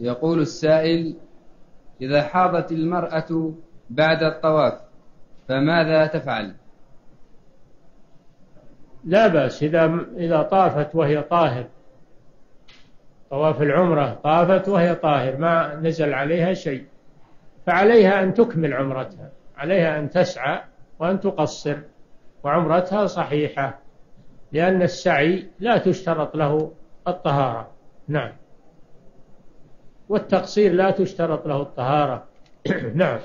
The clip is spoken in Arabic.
يقول السائل إذا حاضت المرأة بعد الطواف فماذا تفعل؟ لا بأس إذا إذا طافت وهي طاهر. طواف العمرة طافت وهي طاهر ما نزل عليها شيء. فعليها أن تكمل عمرتها عليها أن تسعى وأن تقصر وعمرتها صحيحة لأن السعي لا تشترط له الطهارة. نعم. والتقصير لا تشترط له الطهارة. نعم.